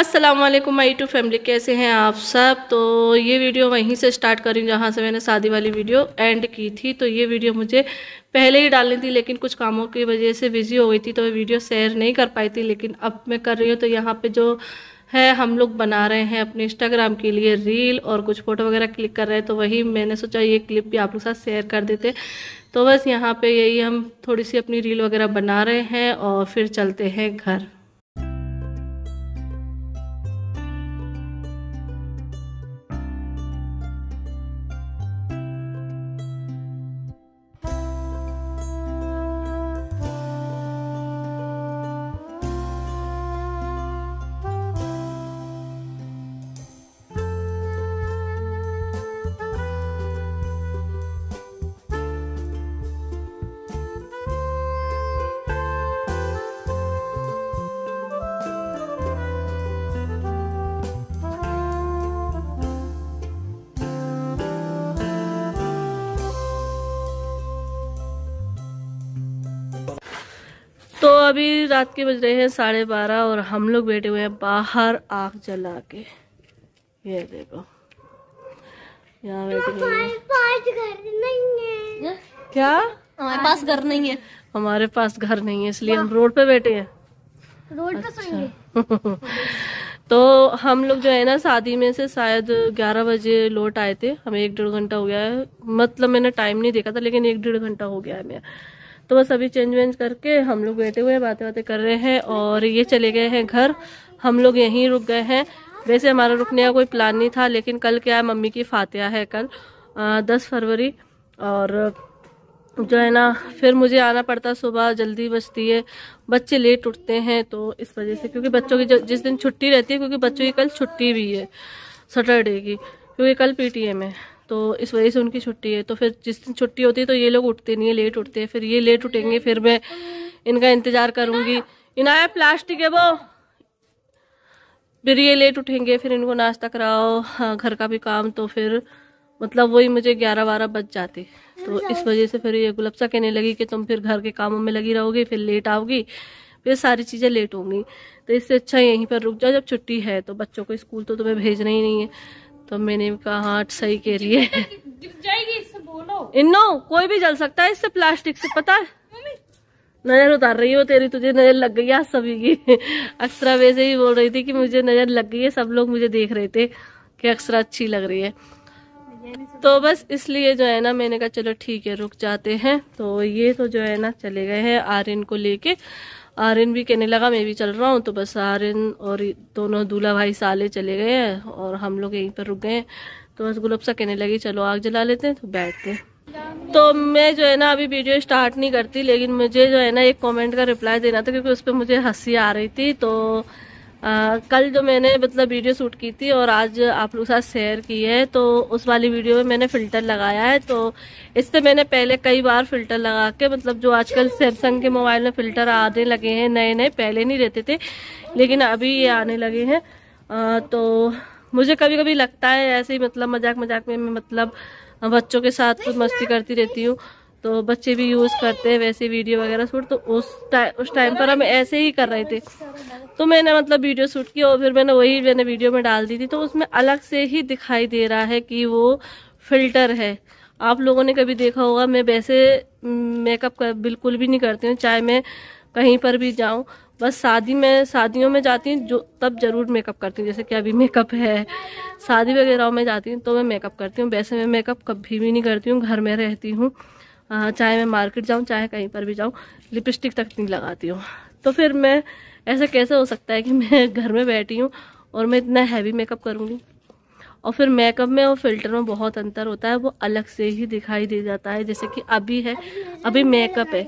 अस्सलाम वालेकुम माई to family, कैसे हैं आप सब? तो ये वीडियो वहीं से स्टार्ट करी जहाँ से मैंने शादी वाली वीडियो एंड की थी। तो ये वीडियो मुझे पहले ही डालनी थी, लेकिन कुछ कामों की वजह से बिज़ी हो गई थी तो मैं वीडियो शेयर नहीं कर पाई थी। लेकिन अब मैं कर रही हूँ तो यहाँ पे जो है, हम लोग बना रहे हैं अपने इंस्टाग्राम के लिए रील और कुछ फ़ोटो वगैरह क्लिक कर रहे हैं तो वही मैंने सोचा ये क्लिप भी आप लोग साथ शेयर कर देते। तो बस यहाँ पे यही हम थोड़ी सी अपनी रील वगैरह बना रहे हैं और फिर चलते हैं घर। तो अभी रात के बज रहे हैं साढ़े बारह और हम लोग बैठे हुए हैं बाहर आग जला के। ये देखो। यहाँ बैठे हुए हैं। क्या? हमारे पास घर नहीं है। हमारे पास घर नहीं है इसलिए हम रोड पे बैठे हैं। रोड पे अच्छा। सोएँगे? तो हम लोग जो है ना शादी में से शायद 11 बजे लौट आए थे। हमें एक डेढ़ घंटा हो गया है। मतलब मैंने टाइम नहीं देखा था लेकिन एक डेढ़ घंटा हो गया है मेरा। तो बस अभी चेंज वेंज करके हम लोग बैठे हुए हैं, बातें बातें कर रहे हैं और ये चले गए हैं घर। हम लोग यहीं रुक गए हैं। वैसे हमारा रुकने का कोई प्लान नहीं था, लेकिन कल क्या है, मम्मी की फातिहा है कल दस फरवरी। और जो है ना, फिर मुझे आना पड़ता सुबह, जल्दी बचती है। बच्चे लेट उठते हैं तो इस वजह से, क्योंकि बच्चों की जिस दिन छुट्टी रहती है, क्योंकि बच्चों की कल छुट्टी भी है सैटरडे की, क्योंकि कल पीटीएम है तो इस वजह से उनकी छुट्टी है। तो फिर जिस दिन छुट्टी होती है तो ये लोग उठते नहीं है लेट उठते हैं। फिर ये लेट उठेंगे फिर मैं इनका इंतज़ार करूँगी। इनाया प्लास्टिक है वो। फिर ये लेट उठेंगे फिर इनको नाश्ता कराओ। हाँ, घर का भी काम तो फिर मतलब वही मुझे ग्यारह बारह बज जाते। तो इस वजह से फिर ये गुलबसा कहने लगी कि तुम फिर घर के कामों में लगी रहोगी फिर लेट आओगी फिर सारी चीज़ें लेट होंगी। तो इससे अच्छा यहीं पर रुक जाओ जब छुट्टी है तो बच्चों को स्कूल तो तुम्हें भेजना ही नहीं है। तो मैंने कहा हाँ सही कह रही है। जाएगी इससे बोलो। इन्नो कोई भी जल सकता है इससे प्लास्टिक से पता है? नज़र उतार रही हो तेरी तुझे नज़र लग गई है सभी की। अक्सरा वैसे ही बोल रही थी कि मुझे नज़र लग गई है सब लोग मुझे देख रहे थे कि अक्सरा अच्छी लग रही है। तो बस इसलिए जो है ना, मैंने कहा चलो ठीक है, रुक जाते हैं। तो ये तो जो है ना, चले गए हैं आर्यन को लेके। आर्यन भी कहने लगा, मैं भी चल रहा हूँ। तो बस आर्यन और दोनों दूल्हा भाई साले चले गए हैं और हम लोग यहीं पर रुक गए तो बस गुलबसा कहने लगी, चलो आग जला लेते हैं तो बैठते तो मैं जो है ना, अभी वीडियो स्टार्ट नहीं करती, लेकिन मुझे जो है ना, एक कमेंट का रिप्लाई देना था, क्योंकि उस पर मुझे हँसी आ रही थी। तो आ, कल जो मैंने मतलब वीडियो शूट की थी और आज आप लोग साथ शेयर की है तो उस वाली वीडियो में मैंने फ़िल्टर लगाया है तो इससे मैंने पहले कई बार फ़िल्टर लगा के मतलब जो आजकल सैमसंग के मोबाइल में फ़िल्टर आने लगे हैं नए नए पहले नहीं रहते थे लेकिन अभी ये आने लगे हैं। तो मुझे कभी कभी लगता है ऐसे ही मतलब मज़ाक मज़ाक में मैं मतलब बच्चों के साथ कुछ मस्ती करती रहती हूँ। तो बच्चे भी यूज़ करते हैं, वैसे वीडियो वगैरह शूट तो उस टाइम उस टाइम पर हम ऐसे ही कर रहे थे। तो मैंने मतलब वीडियो शूट की और फिर मैंने वही मैंने वीडियो में डाल दी थी तो उसमें अलग से ही दिखाई दे रहा है कि वो फ़िल्टर है। आप लोगों ने कभी देखा होगा, मैं वैसे मेकअप बिल्कुल भी नहीं करती हूँ, चाहे मैं कहीं पर भी जाऊँ, बस शादी में, शादियों में जाती हूँ, जो, तब ज़रूर मेकअप करती हूँ, जैसे कि अभी मेकअप है, शादी वगैरह में जाती हूँ तो मैं मेकअप करती हूँ, वैसे मैं मेकअप कभी भी नहीं करती हूँ, घर में रहती हूँ। चाहे मैं मार्केट जाऊँ, चाहे कहीं पर भी जाऊँ, लिपस्टिक तक नहीं लगाती हूँ। तो फिर मैं, ऐसा कैसे हो सकता है कि मैं घर में बैठी हूँ और मैं इतना हैवी मेकअप करूँगी? और फिर मेकअप में और फ़िल्टर में बहुत अंतर होता है, वो अलग से ही दिखाई दे जाता है, जैसे कि अभी है, अभी मेकअप है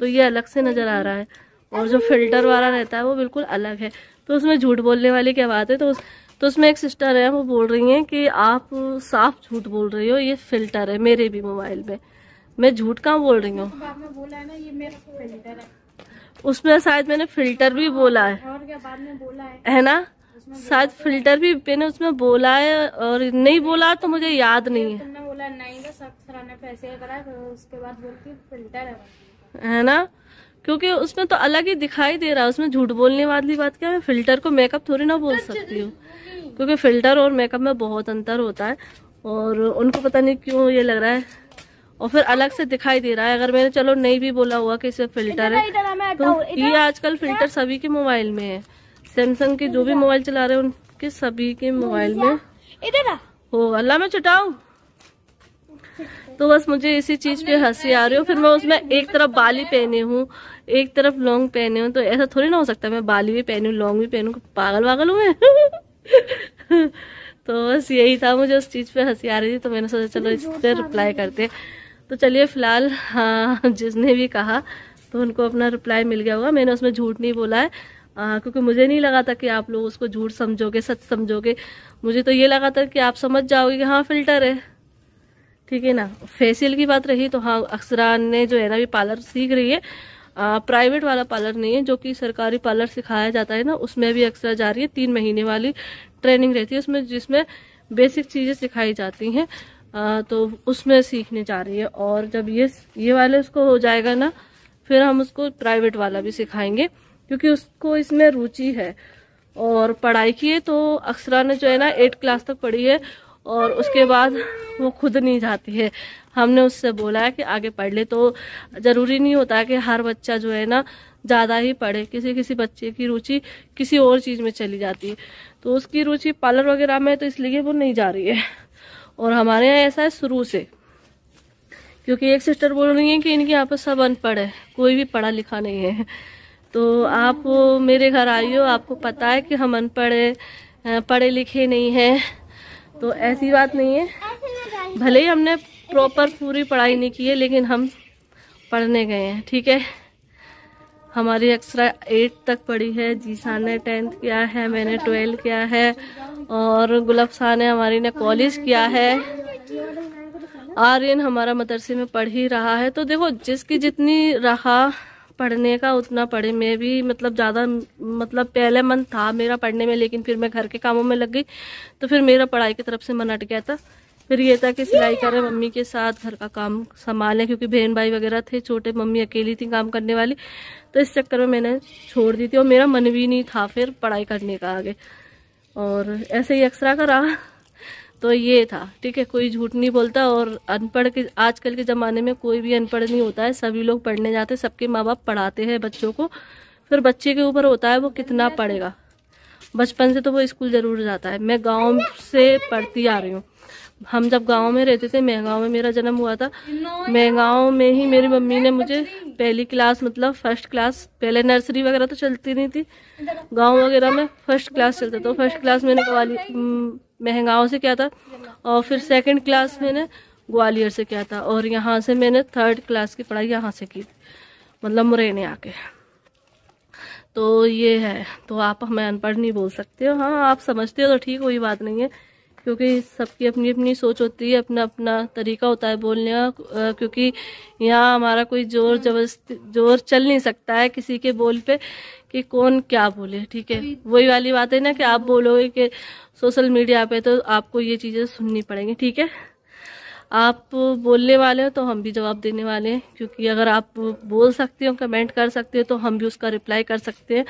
तो ये अलग से नज़र आ रहा है। और जो फ़िल्टर वाला रहता है, वो बिल्कुल अलग है। तो उसमें झूठ बोलने वाली क्या बात है? तो उस तो उसमें एक सिस्टर है, वो बोल रही हैं कि आप साफ़ झूठ बोल रही हो, ये फ़िल्टर है मेरे भी मोबाइल में। मैं झूठ कहाँ बोल रही हूँ? बाद में बोला है ना ये मेरा फ़िल्टर है। उसमें शायद मैंने फ़िल्टर भी बोला है। और क्या बाद में बोला है? है ना? शायद फ़िल्टर भी मैंने उसमें बोला है और नहीं बोला तो मुझे याद नहीं है। बोला नहीं है है ना? क्योंकि उसमें तो अलग ही दिखाई दे रहा है। उसमें झूठ बोलने वाली बात क्या है? फ़िल्टर को मेकअप थोड़ी ना बोल सकती हूँ। क्योंकि फ़िल्टर और मेकअप में बहुत अंतर होता है। और उनको पता नहीं क्यों ये लग रहा है। और फिर अलग से दिखाई दे रहा है। अगर मैंने चलो नहीं भी बोला हुआ कि इसमें फ़िल्टर है तो ये आजकल फ़िल्टर सभी के मोबाइल में है। सैमसंग के जो भी मोबाइल चला रहे हैं उनके सभी के मोबाइल में। इधर हो अल्लाह में चुटाऊ तो बस मुझे इसी चीज़ पे हँसी आ रही हो। फिर मैं उसमें एक तरफ़ बाली पहने हूँ एक तरफ़ लॉन्ग पहने हूँ तो ऐसा थोड़ी ना हो सकता मैं बाली भी पहनूं लॉन्ग भी पहनूं पागल वागल हूँ मैं? तो बस यही था मुझे उस चीज़ पे हँसी आ रही थी तो मैंने सोचा चलो इस पर रिप्लाई करते तो चलिए फ़िलहाल हाँ जिसने भी कहा तो उनको अपना रिप्लाई मिल गया होगा। मैंने उसमें झूठ नहीं बोला है। आ, क्योंकि मुझे नहीं लगा था कि आप लोग उसको झूठ समझोगे सच समझोगे। मुझे तो ये लगा था कि आप समझ जाओगे कि हाँ फ़िल्टर है। ठीक है ना? फेशियल की बात रही तो हाँ अक्सरा ने जो है ना भी पार्लर सीख रही है। आ, प्राइवेट वाला पार्लर नहीं है जो कि सरकारी पार्लर सिखाया जाता है ना उसमें भी अक्सर जा रही है। तीन महीने वाली ट्रेनिंग रहती है उसमें जिसमें बेसिक चीज़ें सिखाई जाती हैं। तो उसमें सीखने जा रही है और जब ये ये वाले उसको हो जाएगा ना, फिर हम उसको प्राइवेट वाला भी सिखाएँगे, क्योंकि उसको इसमें रुचि है। और पढ़ाई की है तो अक्सरा ने जो है ना एट क्लास तक पढ़ी है और उसके बाद वो खुद नहीं जाती है। हमने उससे बोला है कि आगे पढ़ ले तो ज़रूरी नहीं होता कि हर बच्चा जो है ना, ज़्यादा ही पढ़े, किसी किसी बच्चे की रुचि किसी और चीज़ में चली जाती है। तो उसकी रुचि पार्लर वगैरह में तो इसलिए वो नहीं जा रही है। और हमारे यहाँ ऐसा है शुरू से। क्योंकि एक सिस्टर बोल रही है कि इनके यहाँ पर सब अनपढ़ है, कोई भी पढ़ा लिखा नहीं है। तो आप मेरे घर हो आपको पता है कि हम अनपढ़ पढ़े लिखे नहीं हैं। तो ऐसी बात नहीं है। भले ही हमने प्रॉपर पूरी पढ़ाई नहीं की है, लेकिन हम पढ़ने गए हैं, ठीक है? हमारी एक्स्ट्रा एट तक पढ़ी है। जीसान ने टेंथ किया है, मैंने ट्वेल्व किया है और गुलाब शाह ने हमारी ने कॉलेज किया है। आर्यन हमारा मदरसे में पढ़ ही रहा है। तो देखो, जिसकी जितनी रहा पढ़ने का, उतना पढ़े। मैं भी मतलब ज़्यादा मतलब पहले मन था मेरा पढ़ने में, लेकिन फिर मैं घर के कामों में लग गई तो फिर मेरा पढ़ाई की तरफ़ से मन हट गया था। फिर ये था कि सिलाई करें मम्मी के साथ घर का काम संभालें क्योंकि बहन भाई वगैरह थे छोटे मम्मी अकेली थी काम करने वाली। तो इस चक्कर में मैंने छोड़ दी थी और मेरा मन भी नहीं था फिर पढ़ाई करने का आगे। और ऐसे ही एक्स्ट्रा का रहा तो ये था ठीक है कोई झूठ नहीं बोलता और अनपढ़ के आजकल के ज़माने में कोई भी अनपढ़ नहीं होता है सभी लोग पढ़ने जाते हैं सबके माँ बाप पढ़ाते हैं बच्चों को। फिर बच्चे के ऊपर होता है वो कितना पढ़ेगा। बचपन से तो वो स्कूल ज़रूर जाता है। मैं गाँव से पढ़ती आ रही हूँ। हम जब गाँव में रहते थे मैं गाँव में मेरा जन्म हुआ था मैं गाँव में ही मेरी मम्मी ने मुझे पहली क्लास मतलब फ़र्स्ट क्लास पहले नर्सरी वगैरह तो चलती नहीं थी, गाँव वगैरह में फ़र्स्ट क्लास चलता तो फ़र्स्ट क्लास मैंने ग्वालियर मैं गाँव से किया था और फिर सेकंड क्लास मैंने ग्वालियर से किया था और यहाँ से मैंने थर्ड क्लास की पढ़ाई यहाँ से की मतलब मुरैने आके। तो ये है तो आप हमें अनपढ़ नहीं बोल सकते हो। हाँ आप समझते हो तो ठीक, कोई बात नहीं है। क्योंकि सबकी अपनी अपनी सोच होती है, अपना अपना तरीका होता है बोलने का क्योंकि यहाँ हमारा कोई ज़ोर ज़बरदस्ती, ज़ोर चल नहीं सकता है किसी के बोल पे कि कौन क्या बोले, ठीक है? वही वाली बात है ना कि आप बोलोगे कि सोशल मीडिया पे तो आपको ये चीज़ें सुननी पड़ेंगी, ठीक है? आप बोलने वाले हो तो हम भी जवाब देने वाले हैं, क्योंकि अगर आप बोल सकते हो, कमेंट कर सकते हो तो हम भी उसका रिप्लाई कर सकते हैं।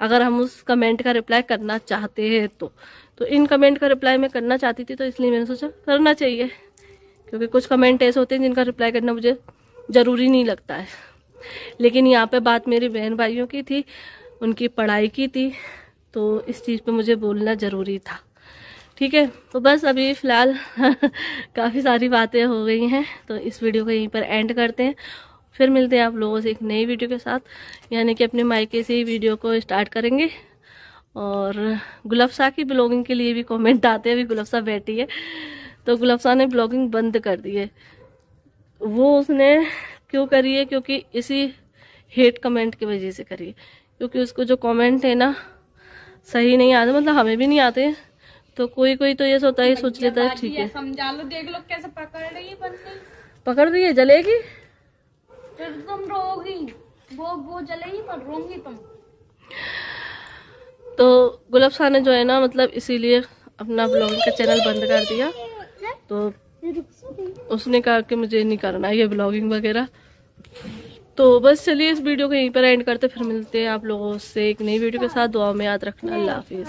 अगर हम उस कमेंट का रिप्लाई करना चाहते हैं तो। तो इन कमेंट का रिप्लाई मैं करना चाहती थी तो इसलिए मैंने सोचा करना चाहिए। क्योंकि कुछ कमेंट ऐसे होते हैं जिनका रिप्लाई करना मुझे ज़रूरी नहीं लगता है। लेकिन यहाँ पे बात मेरी बहन भाइयों की थी, उनकी पढ़ाई की थी तो इस चीज़ पे मुझे बोलना ज़रूरी था। ठीक है तो बस अभी फ़िलहाल काफ़ी सारी बातें हो गई हैं तो इस वीडियो को यहीं पर एंड करते हैं। फिर मिलते हैं आप लोगों से एक नई वीडियो के साथ, यानी कि अपने मायके से ही वीडियो को स्टार्ट करेंगे। और गुलाब शाह की ब्लॉगिंग के लिए भी कमेंट आते हैं अभी गुलाब शाह बैठी है। तो गुलाब शाह ने ब्लॉगिंग बंद कर दी है। वो उसने क्यों करी है? क्योंकि इसी हेट कमेंट की वजह से करी है। क्योंकि उसको जो कमेंट है ना सही नहीं आते मतलब हमें भी नहीं आते। तो कोई कोई तो ये सोता है सोच लेता है ठीक है। समझा लो देख लो कैसे पकड़ रही है पकड़ रही है जलेगी? फिर तुम रोगी वो वो जलेगी पर रोगी तुम। गुलाब शाह ने जो है ना मतलब इसीलिए अपना ब्लॉगिंग का चैनल बंद कर दिया। तो उसने कहा कि मुझे नहीं करना ये ब्लॉगिंग वगैरह। तो बस चलिए इस वीडियो को यहीं पर एंड करते फिर मिलते हैं आप लोगों से एक नई वीडियो के साथ। दुआ में याद रखना। अल्लाह हाफिज।